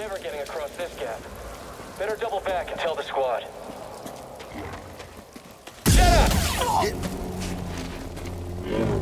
never getting across this gap. Better double back and tell the squad. Shut up!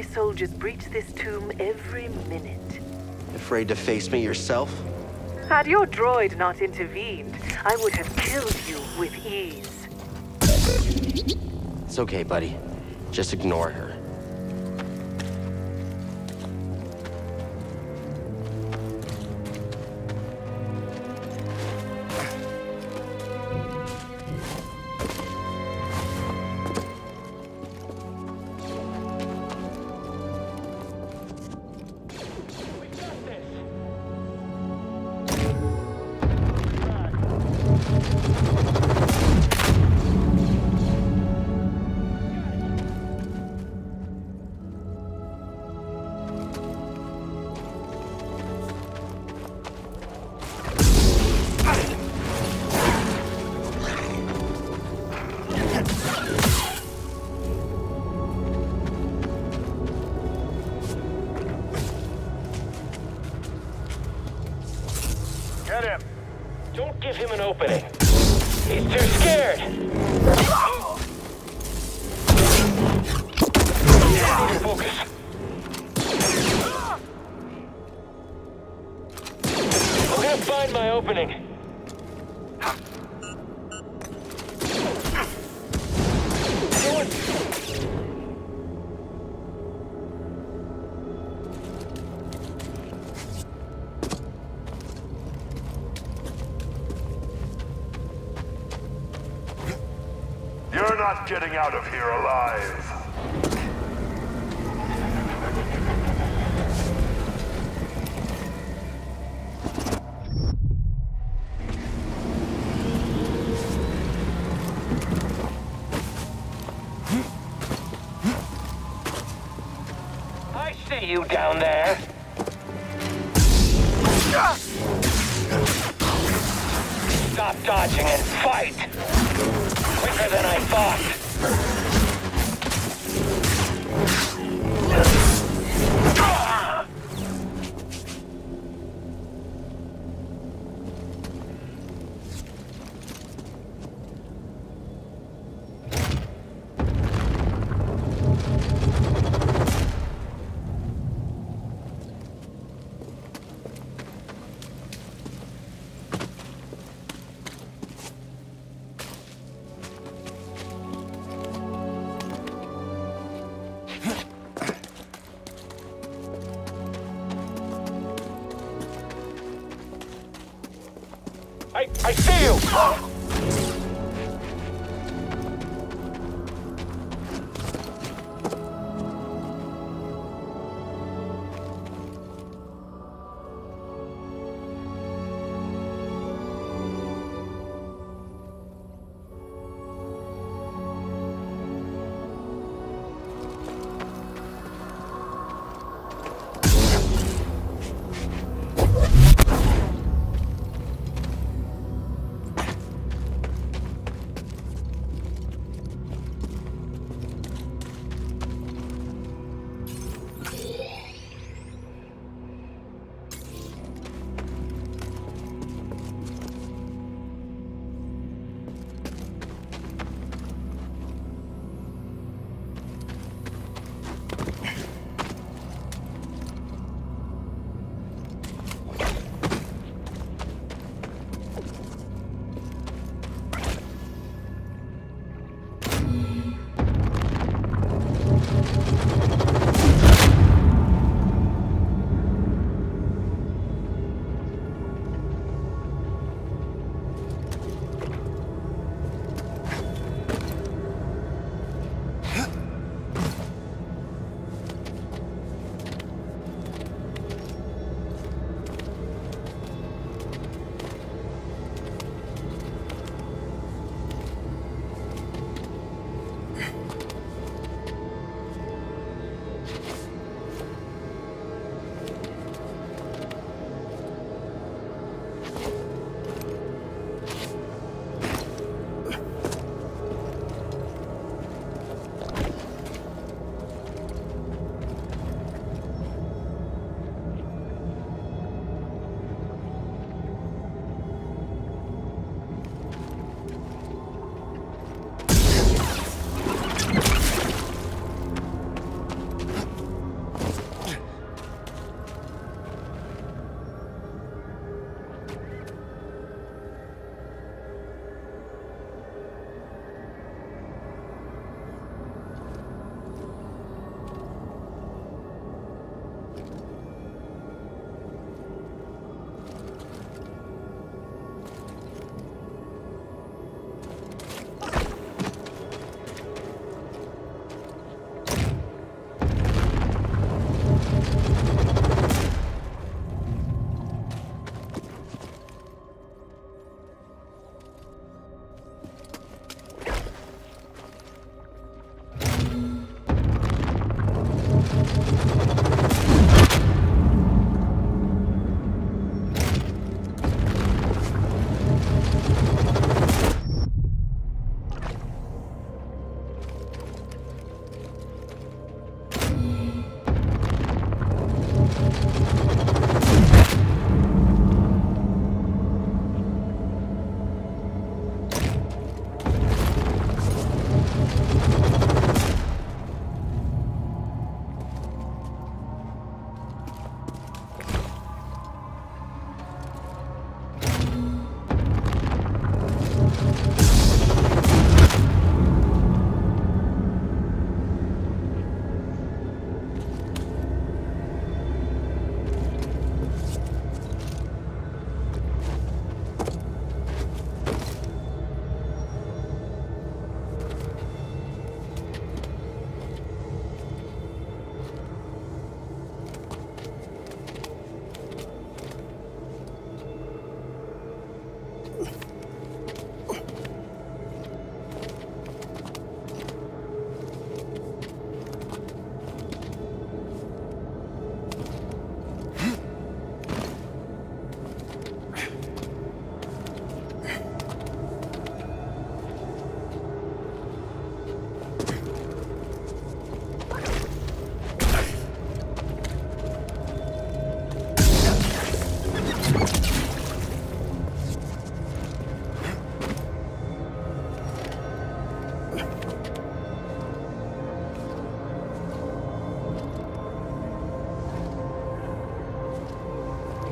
My soldiers breach this tomb every minute. Afraid to face me yourself? Had your droid not intervened, I would have killed you with ease. It's okay, buddy. Just ignore her. Opening. You're not getting out of here alive.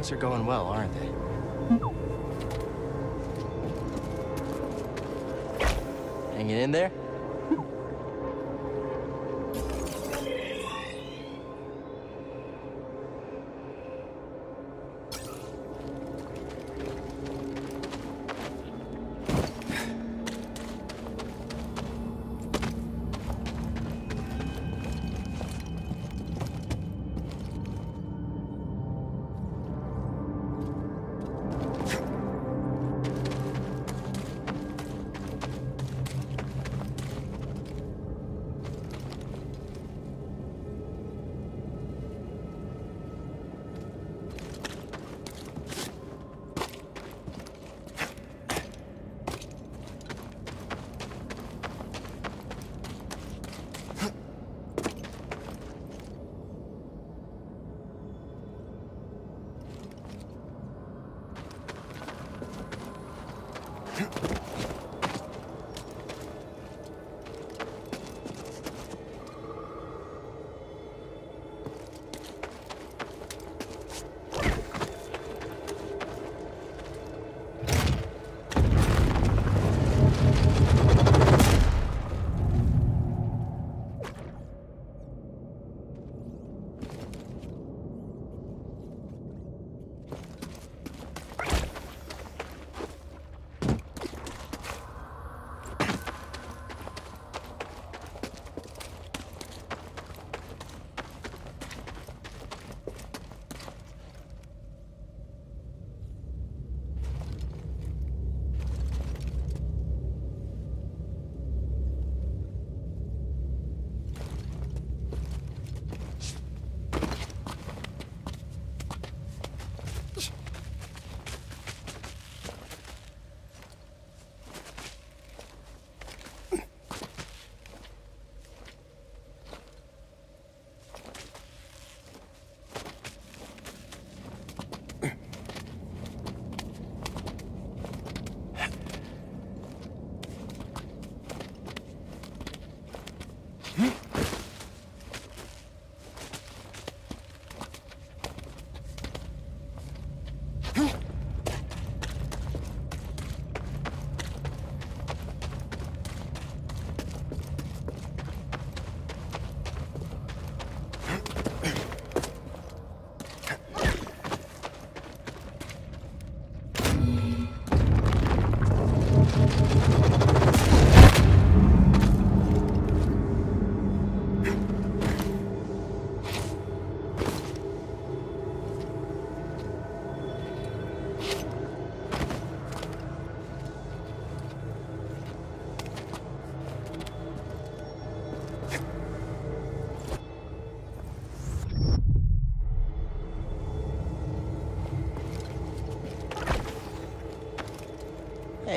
Things are going well, aren't they? Hanging in there?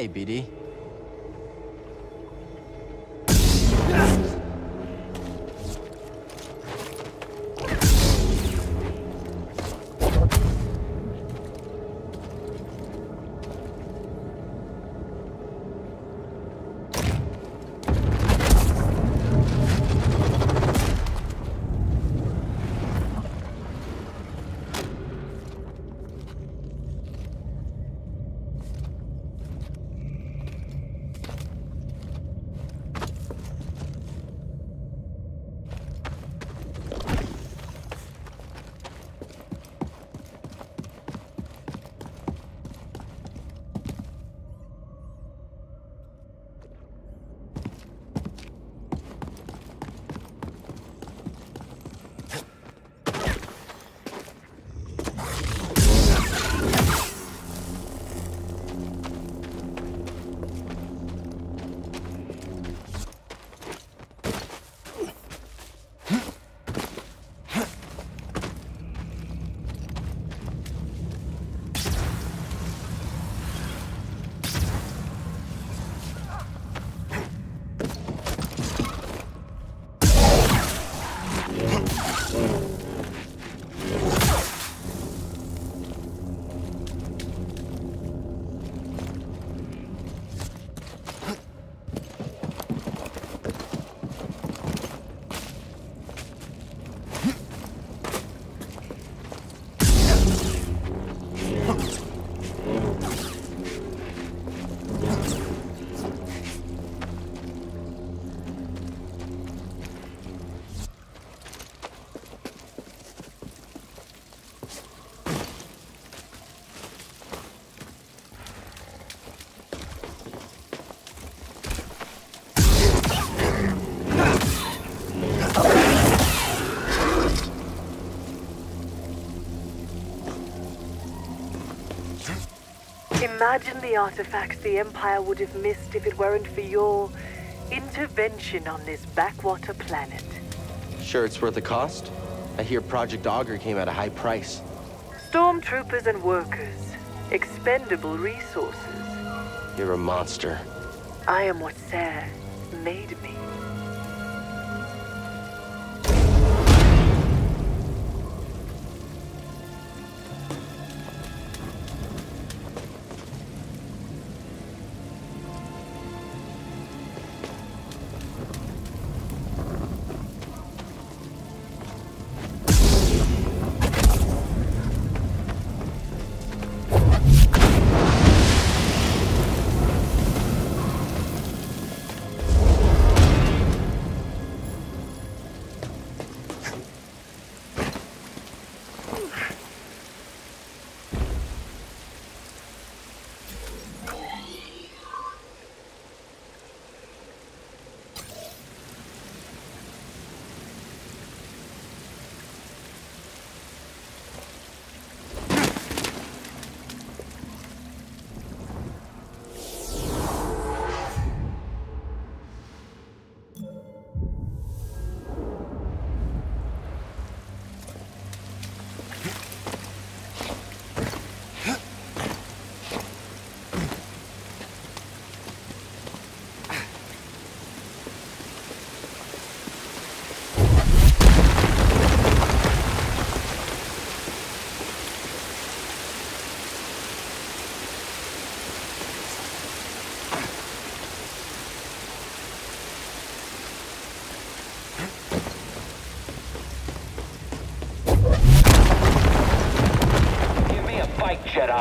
Hey, BD. Imagine the artifacts the Empire would have missed if it weren't for your intervention on this backwater planet. Sure it's worth the cost? I hear Project Auger came at a high price. Stormtroopers and workers. Expendable resources. You're a monster. I am what Cere made me.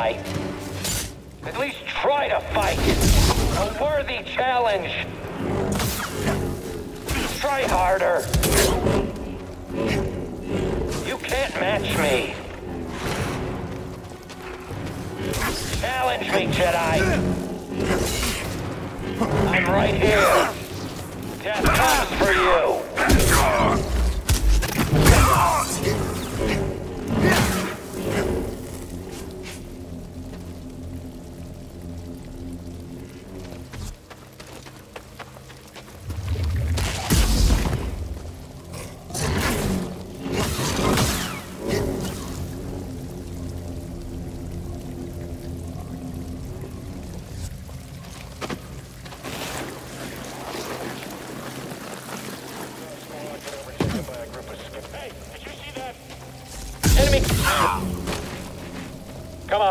Fight,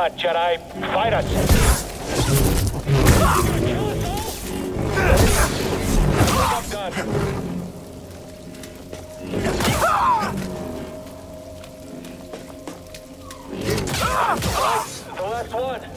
on, Jedi. Fight us. The last one.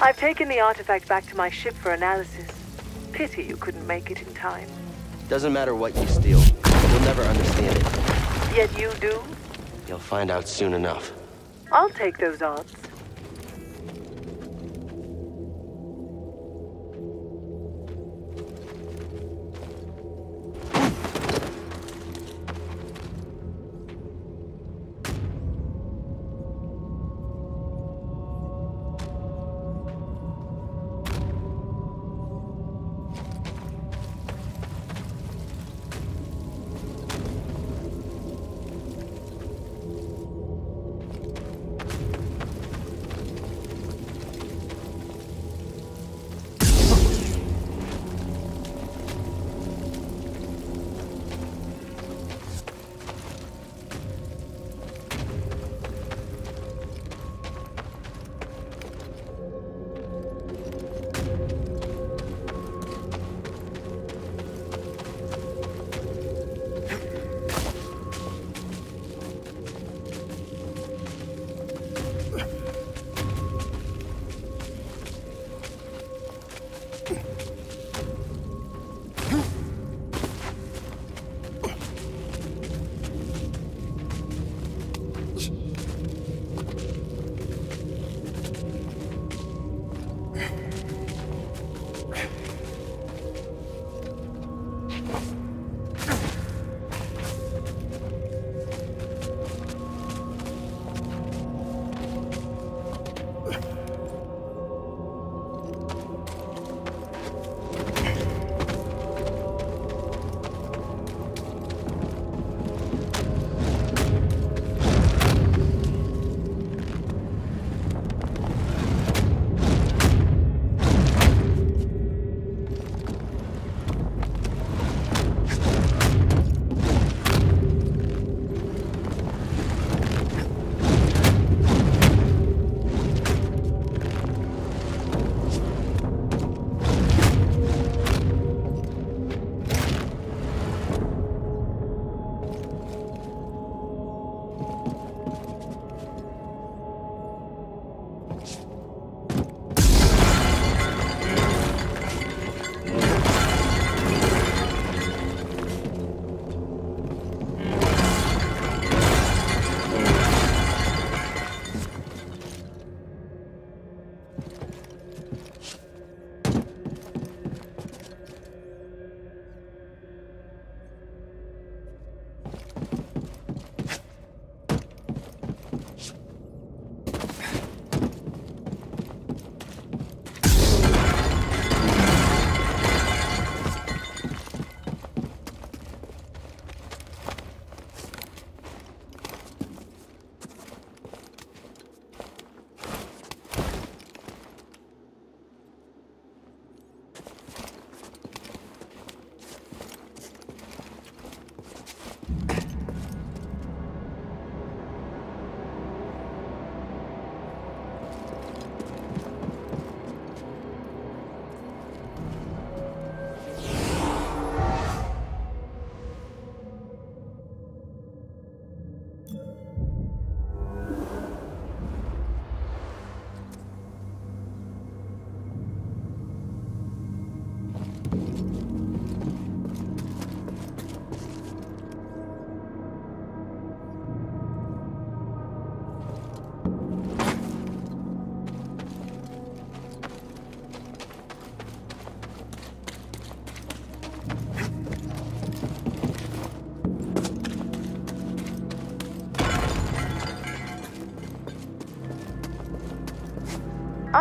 I've taken the artifact back to my ship for analysis. Pity you couldn't make it in time. Doesn't matter what you steal. You'll never understand it. Yet you do? You'll find out soon enough. I'll take those odds.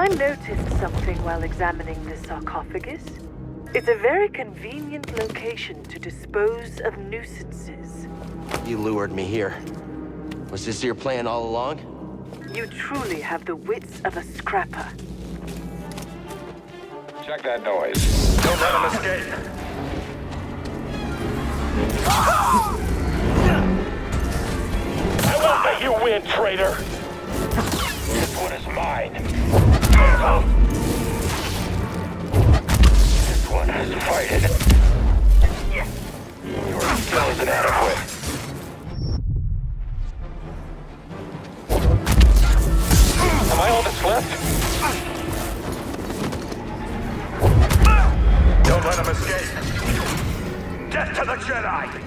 I noticed something while examining the sarcophagus. It's a very convenient location to dispose of nuisances. You lured me here. Was this your plan all along? You truly have the wits of a scrapper. Check that noise. Don't let him escape. I won't let you win, traitor! This one is mine. This one has. Am I all that's left? Don't let him escape. Get to the Jedi.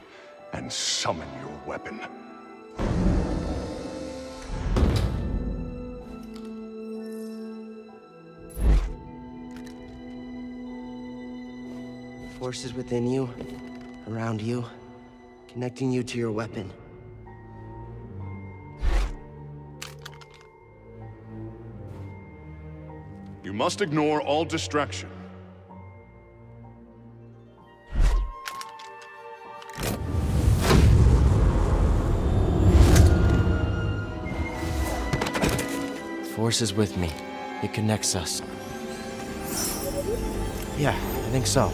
and summon your weapon. Forces within you, around you, connecting you to your weapon. You must ignore all distraction. Force is with me. It connects us. Yeah, I think so.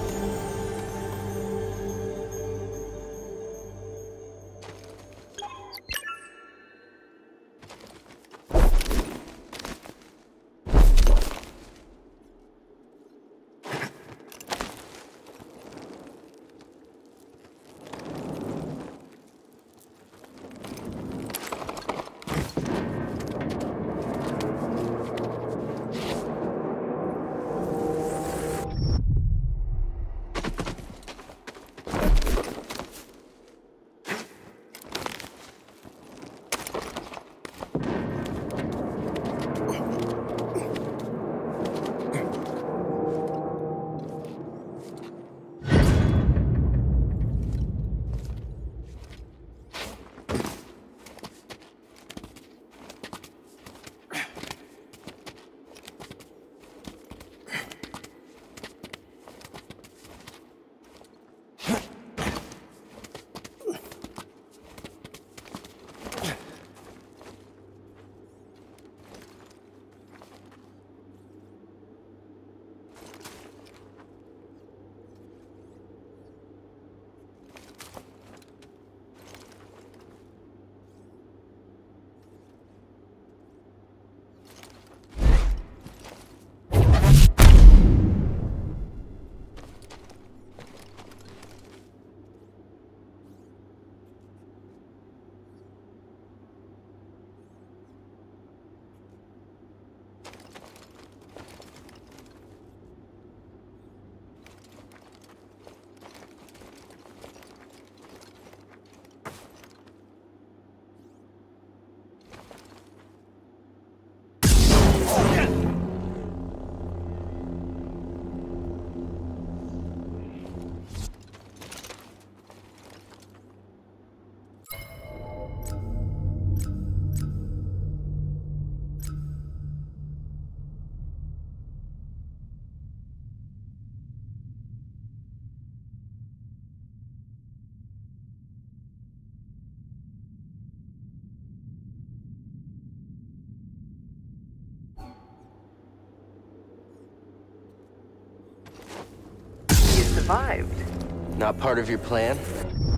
Survived. Not part of your plan?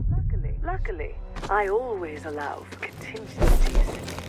Luckily, luckily. I always allow for contingencies.